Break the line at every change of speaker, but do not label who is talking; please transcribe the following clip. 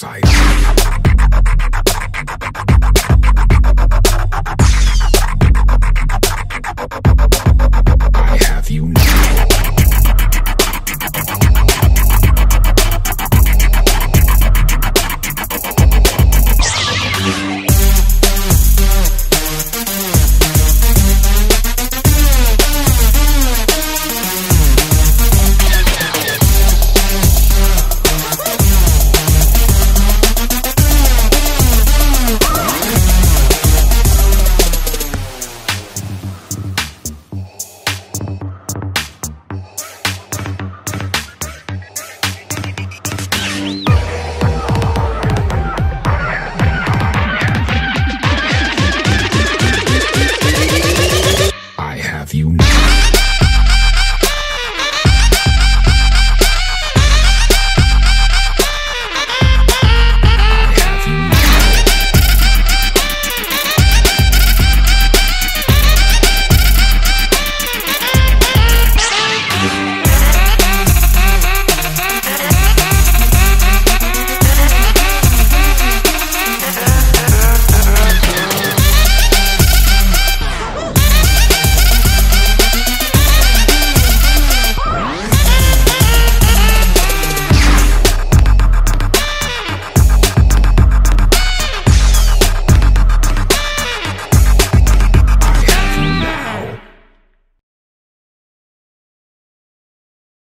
Dark Side.